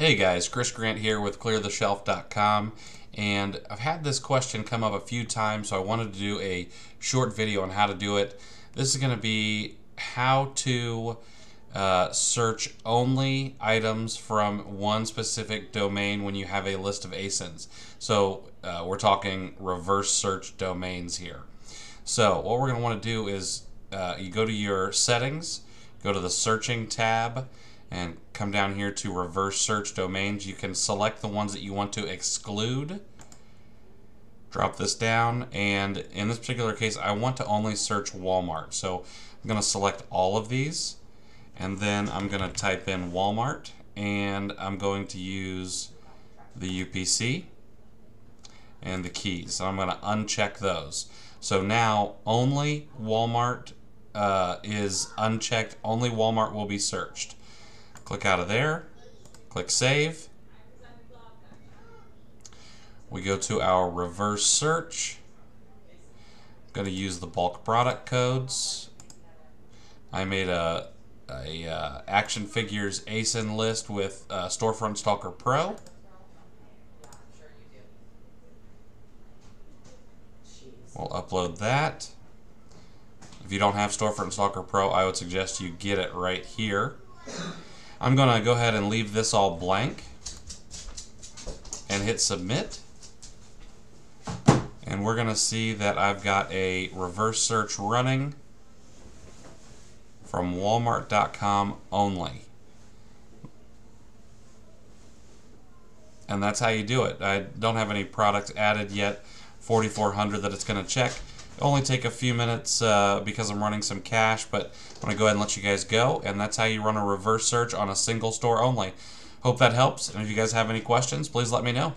Hey guys, Chris Grant here with cleartheshelf.com and I've had this question come up a few times so I wanted to do a short video on how to do it. This is going to be how to uh, search only items from one specific domain when you have a list of ASINs. So uh, we're talking reverse search domains here. So what we're going to want to do is uh, you go to your settings, go to the searching tab, and come down here to reverse search domains. You can select the ones that you want to exclude. Drop this down, and in this particular case, I want to only search Walmart. So I'm going to select all of these, and then I'm going to type in Walmart, and I'm going to use the UPC and the keys. So I'm going to uncheck those. So now only Walmart uh, is unchecked. Only Walmart will be searched. Click out of there. Click Save. We go to our reverse search. I'm going to use the bulk product codes. I made a, a uh, action figures ASIN list with uh, Storefront Stalker Pro. We'll upload that. If you don't have Storefront Stalker Pro, I would suggest you get it right here. I'm going to go ahead and leave this all blank and hit submit. And we're going to see that I've got a reverse search running from walmart.com only. And that's how you do it. I don't have any products added yet. 4400 that it's going to check. Only take a few minutes uh, because I'm running some cache, but I'm going to go ahead and let you guys go. And that's how you run a reverse search on a single store only. Hope that helps. And if you guys have any questions, please let me know.